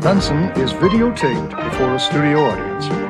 Benson is videotaped before a studio audience.